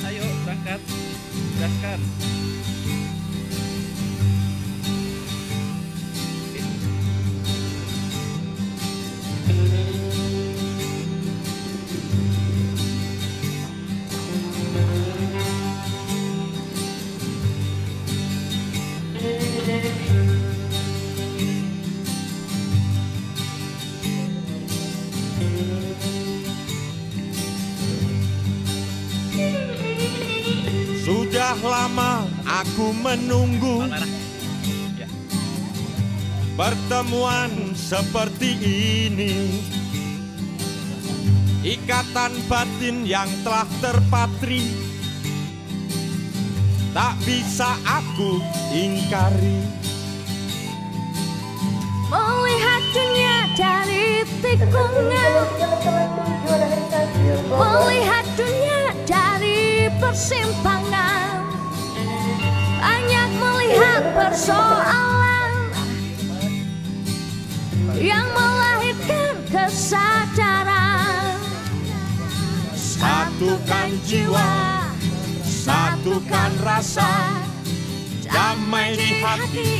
Ayo berangkat. Berangkat. Lama aku menunggu. Ya. pertemuan seperti ini. Ikatan batin yang telah terpatri. Tak bisa aku ingkari. Melihat dunia dari tikungan. Melihat dunia dari persimpangan persoalan Yang melahirkan kesadaran. Satukan jiwa, satukan rasa Damai di hati,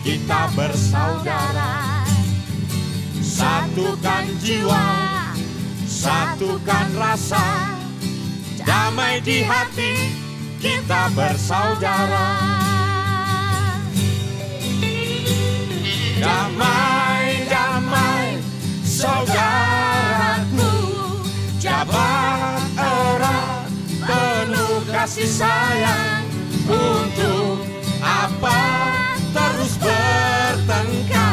kita bersaudara. Satukan jiwa, satukan rasa Damai di hati, kita bersaudara Damai, damai, saudaraku Jabat erat, penuh kasih sayang. Untuk apa terus bertengkar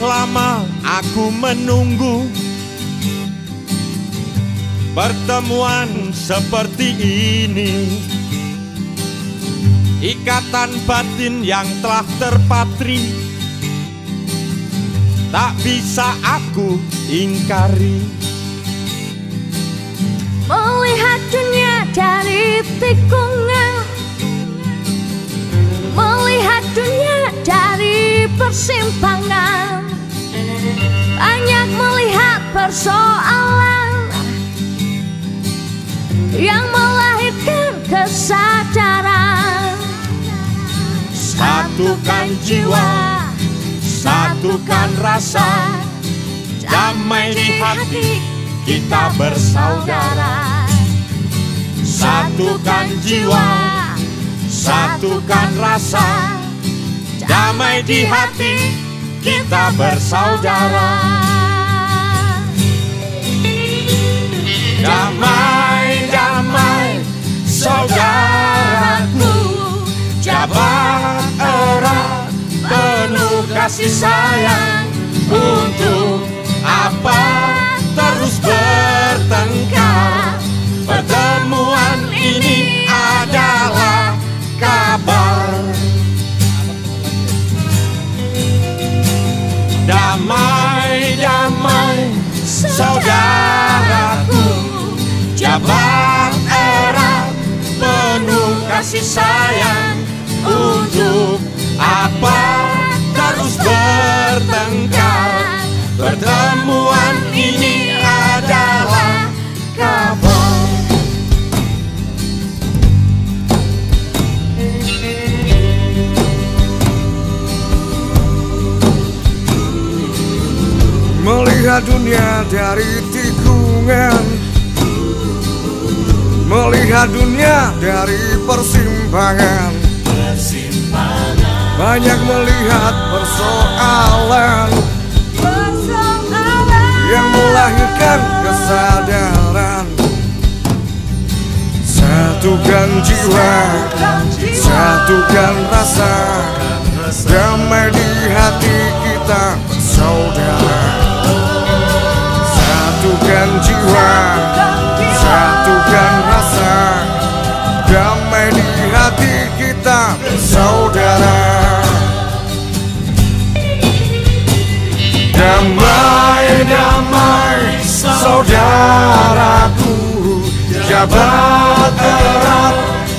lama aku menunggu Pertemuan seperti ini. Ikatan batin yang telah terpatri Tak bisa aku ingkari. Melihat dunia dari tikungan. Melihat dunia dari persimpangan Banyak melihat persoalan Yang melahirkan kesadaran. Satukan jiwa, satukan rasa Damai di hati, kita bersaudara. Satukan jiwa, satukan rasa Damai di hati, kita bersaudara. Damai, damai, saudaraku Jabat erat, penuh kasih sayang Pertemuan ini adalah kabar Melihat dunia dari tikungan. Melihat dunia dari persimpangan. Banyak melihat persoalan melahirkan kesadaran. Satukan jiwa Satukan rasa. Damai di hati kita saudara. Satukan jiwa Satukan rasa. Damai di hati kita saudara saudaraku Jabat erat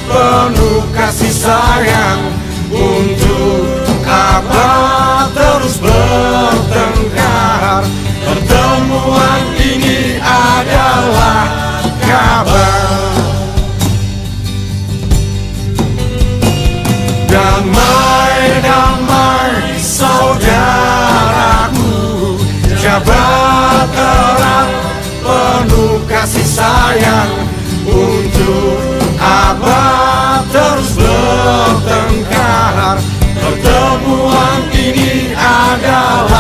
penuh kasih sayang. Untuk apa terus bertengkar? Pertemuan sayang Untuk apa terus bertengkar. Pertemuan ini adalah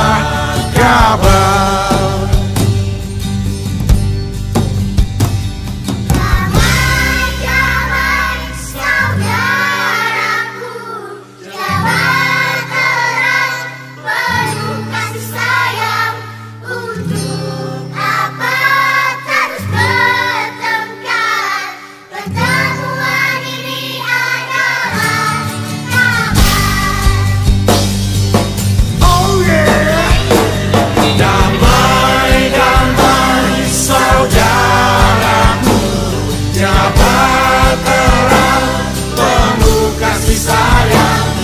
Erat penuh kasih sayang